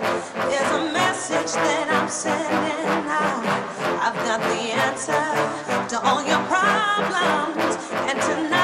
There's a message that I'm sending out. I've got the answer to all your problems, and tonight.